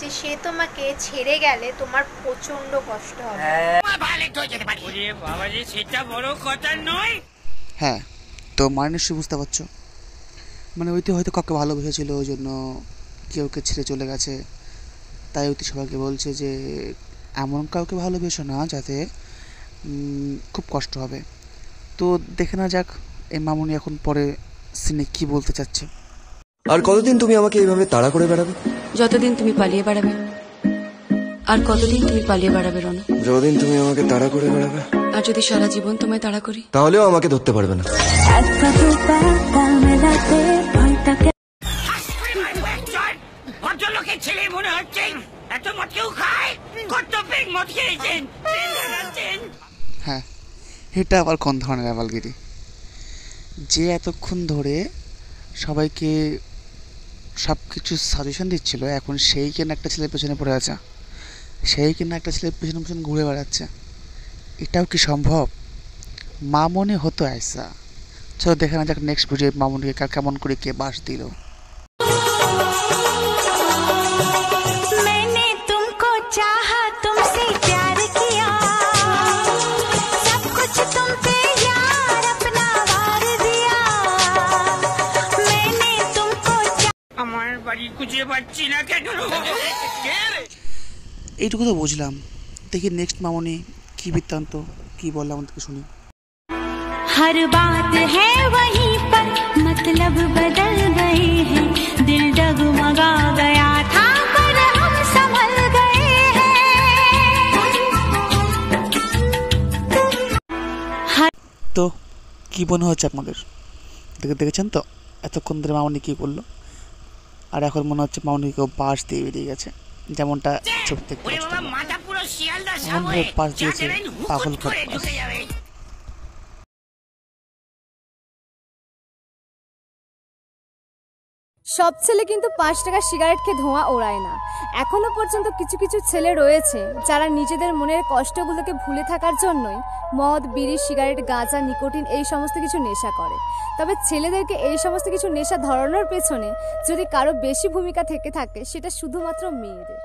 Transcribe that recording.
যে সে তোমাকে ছেড়ে গেলে তোমার প্রচণ্ড কষ্ট হবে। ওরে বাবা সেটা বড় কথা নয়। হ্যাঁ তো মানে নিশ্চয়ই বুঝতে পারছ। মানে ওইতে হয়তো কাউকে ভালোবেসেছিল ওই জন্য কেউ কে ছেড়ে চলে গেছে। তাই ওইতে সবাইকে বলছে যে এমন কাউকে ভালোবেসো না যাতে খুব কষ্ট হবে। তো দেখে না যাক এই মামুনি এখন পরে সিনে কি বলতে চাচ্ছে। আর কতদিন তুমি আমাকে এইভাবে তাড়া করে বেড়াবে? যতদিন তুমি পালিয়ে বেড়াবে। আর কতদিন তুমি পালিয়ে বেড়াবে রনো? যতদিন তুমি আমাকে তাড়া করে বেড়াবে। আর যদি সারা জীবন তোমায় তাড়া করি? তাহলেও আমাকে ধরতে পারবে না। ভদ্রলোকের ছেলে মনে হচ্ছে। এত মদ কেউ খায়? কত পেক মদ খেয়েছেন? হ্যাঁ এটা আবার কোন ধরনের আবালগিরি যে এতক্ষণ ধরে সবাইকে সব কিছু সাজেশন দিচ্ছিল, এখন সেই কেন একটা ছেলের পেছনে পড়ে আছে। সেই কেন একটা ছেলের পেছনে পেছনে ঘুরে বেড়াচ্ছে। এটাও কি সম্ভব? মামনি হতো আয়সা। চলো দেখে না যাক নেক্সট ভিডিও মামনিকে কেমন করে কে বাস দিল। বাড়ি খুঁজে পাচ্ছি না কেন এইটুকু তো বুঝলাম দেখি নেক্সট মামনি কি বৃত্তান্ত কি বললাম আমাদেরকে শুনি हर बात है वहीं पर मतलब बदल गए हैं दिल डगमगा गया था पर हम संभल गए हैं তো কি মনে হচ্ছে আপনাদের দেখে দেখেছেন তো এতক্ষণ ধরে মামনি কি করলো আর এখন মনে হচ্ছে মামনি কেউ বাস দিয়ে বেরিয়ে গেছে। যেমনটা ছবি থেকে পাচ্ছি পাশ দিয়েছে, পাগল করে। সব ছেলে কিন্তু পাঁচ টাকা সিগারেট খেয়ে ধোঁয়া ওড়ায় না। এখনও পর্যন্ত কিছু কিছু ছেলে রয়েছে যারা নিজেদের মনের কষ্টগুলোকে ভুলে থাকার জন্যই মদ, বিড়ি সিগারেট গাঁজা, নিকোটিন এই সমস্ত কিছু নেশা করে। তবে ছেলেদেরকে এই সমস্ত কিছু নেশা ধরানোর পেছনে যদি কারও বেশি ভূমিকা থেকে থাকে, সেটা শুধুমাত্র মেয়েদের।